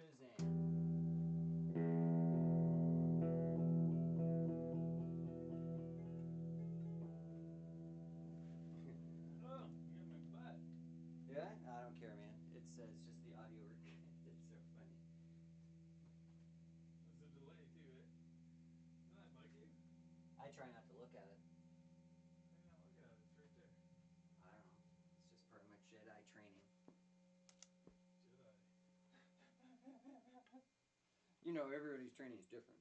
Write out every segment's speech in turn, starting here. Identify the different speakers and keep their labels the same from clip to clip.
Speaker 1: Shazam.
Speaker 2: You
Speaker 1: know, everybody's training is different.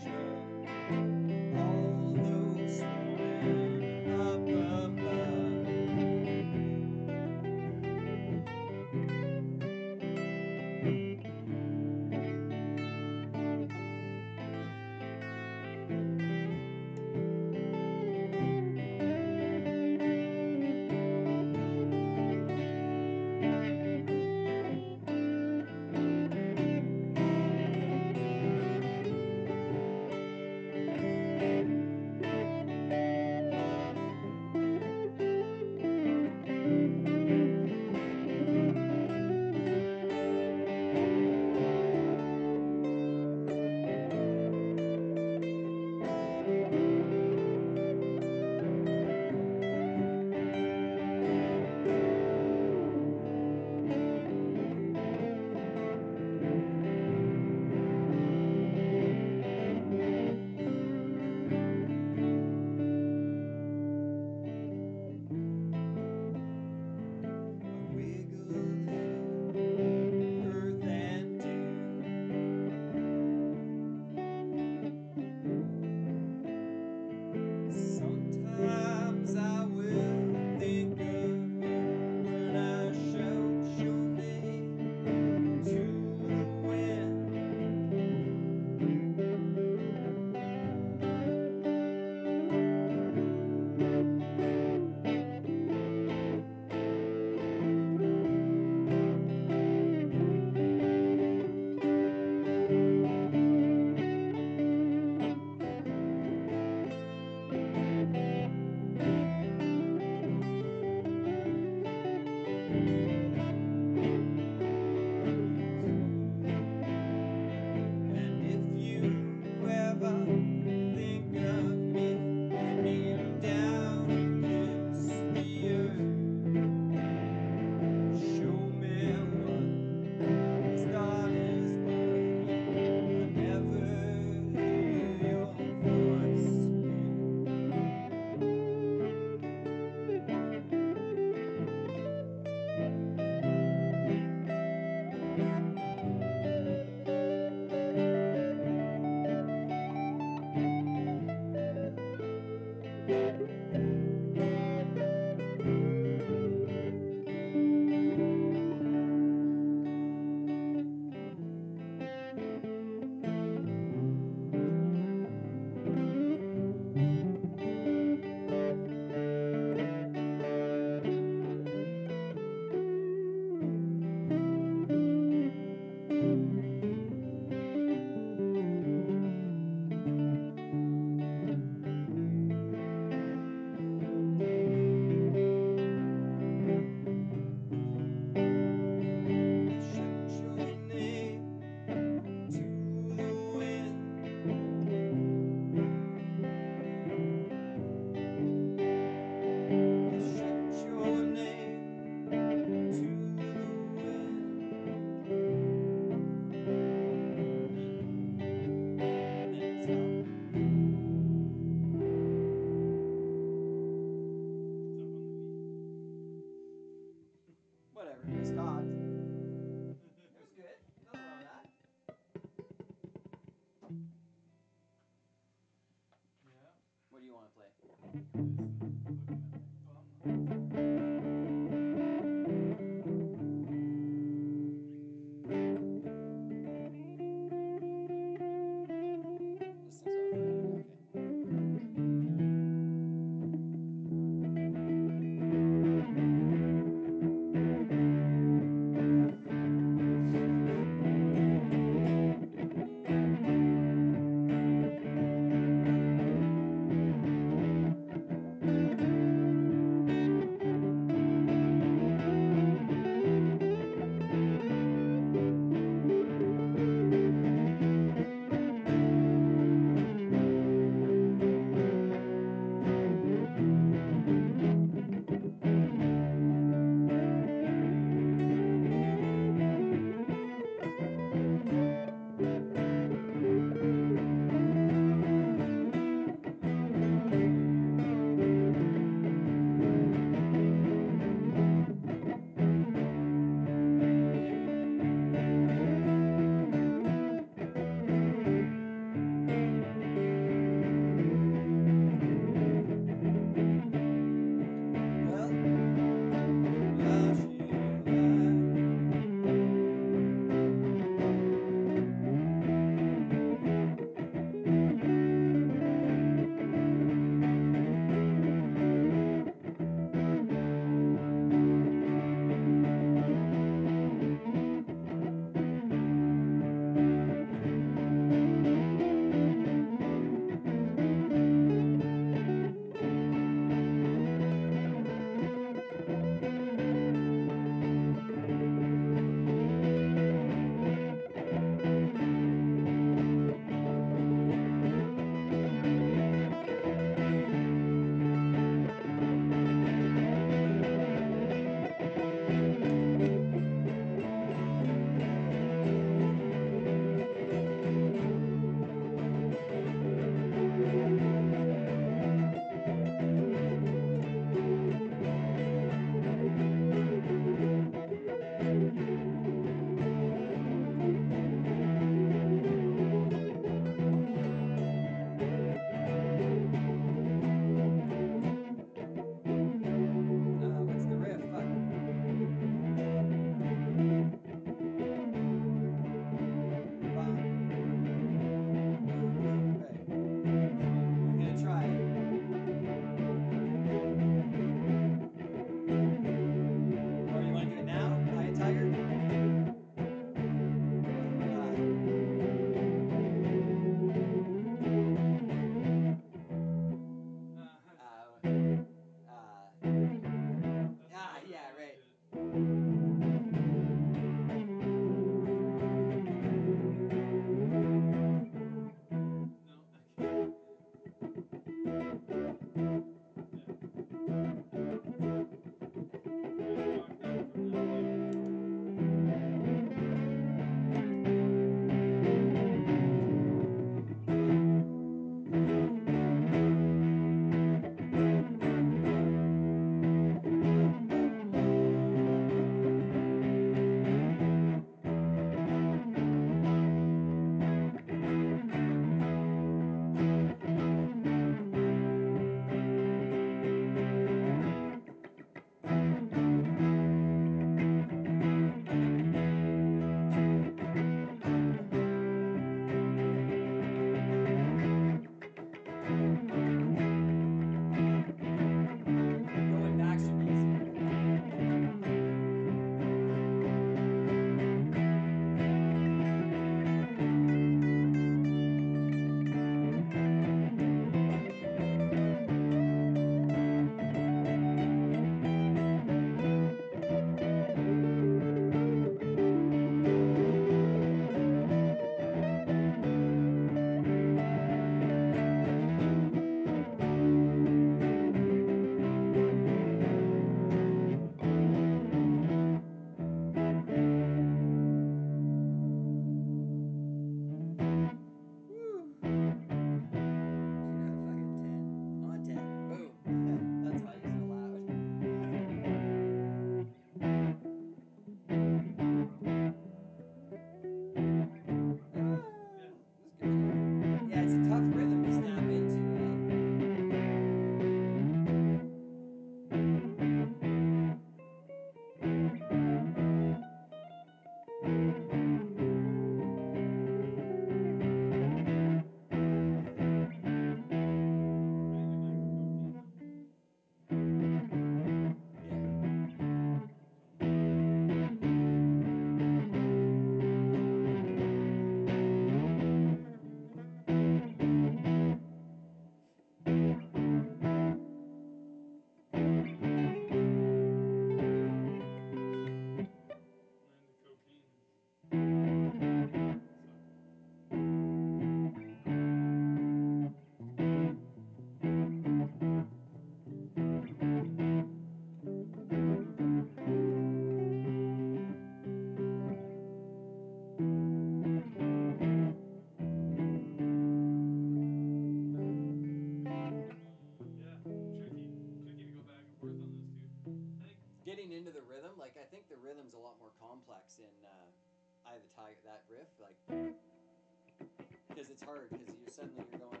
Speaker 2: It's
Speaker 1: hard because you suddenly you're going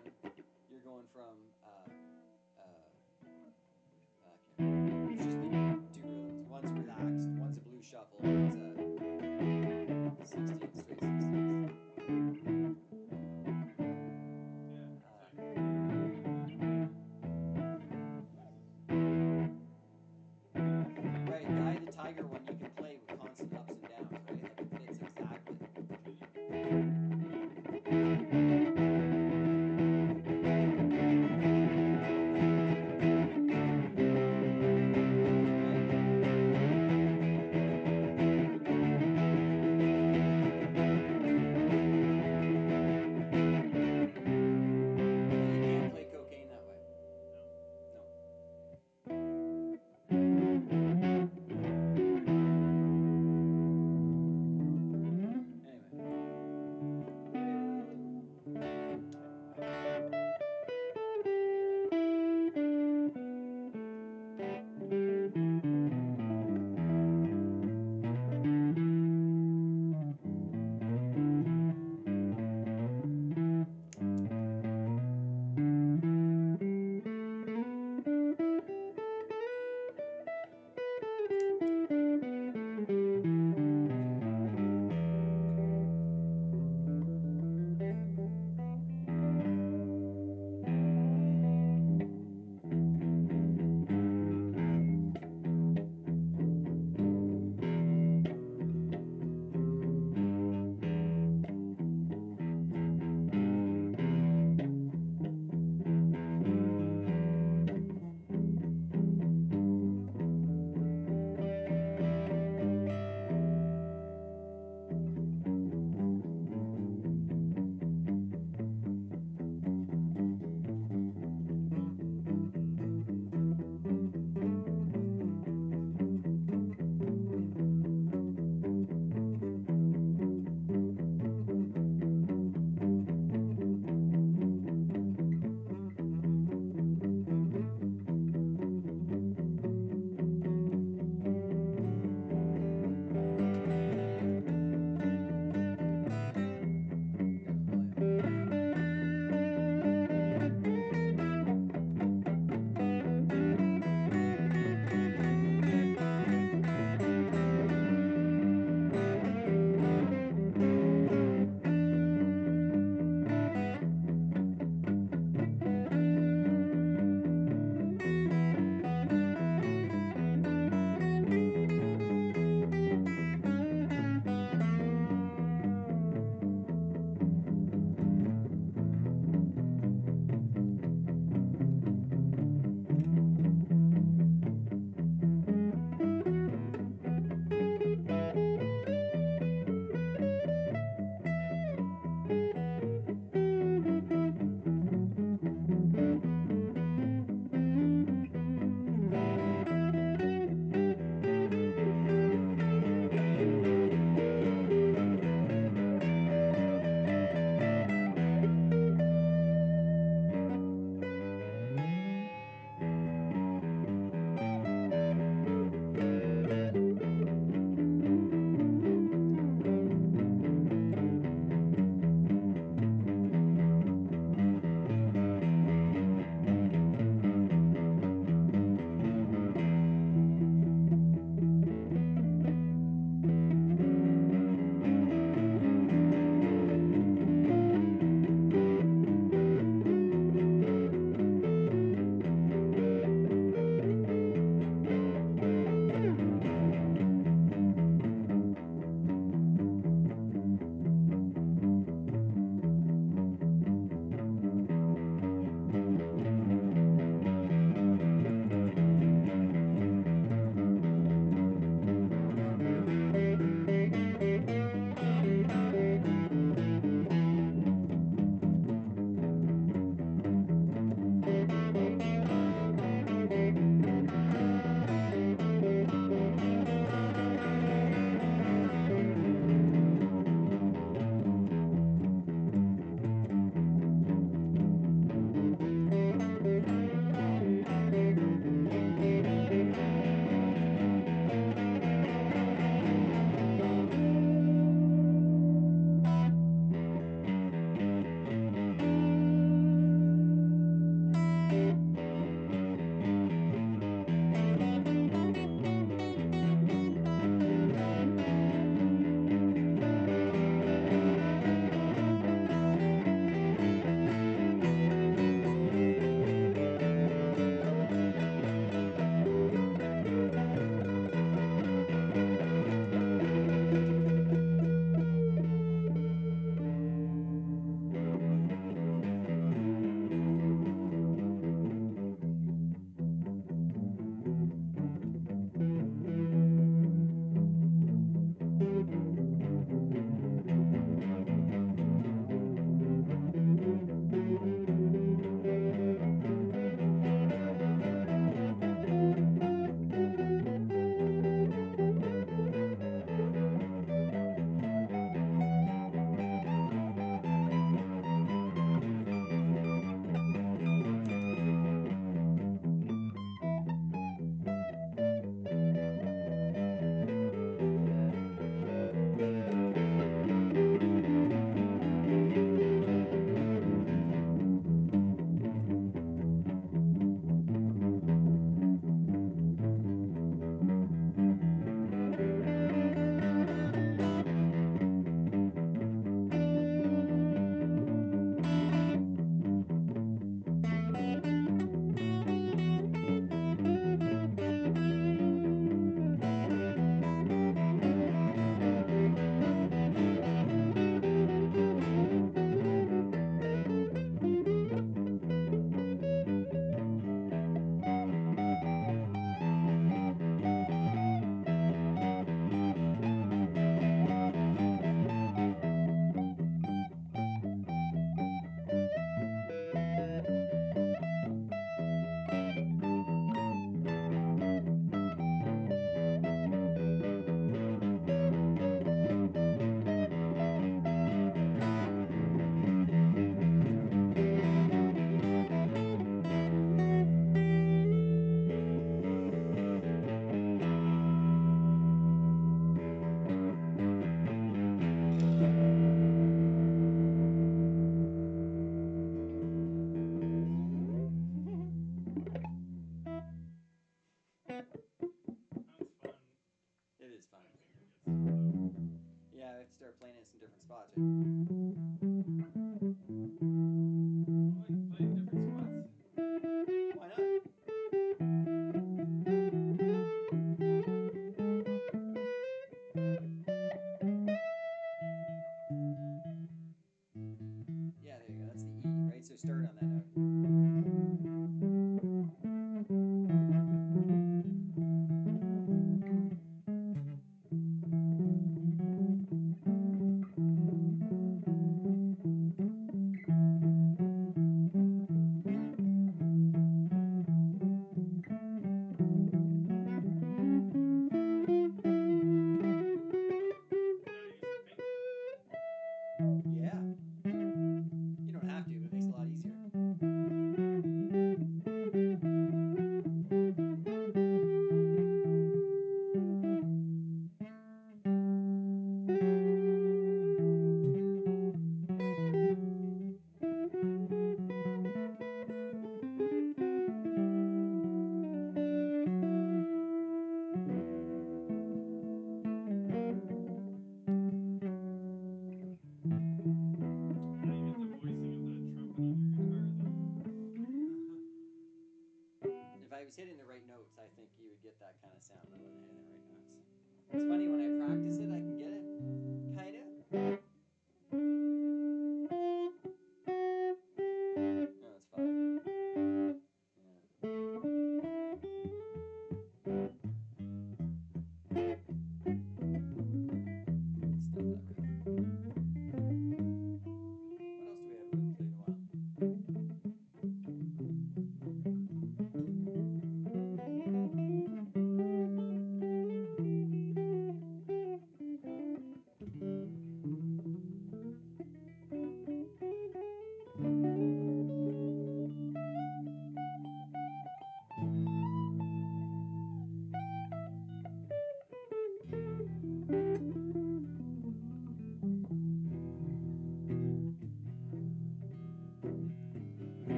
Speaker 1: you're going from uh, uh, uh. One's relaxed, one's a blue shuffle,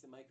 Speaker 1: Jim.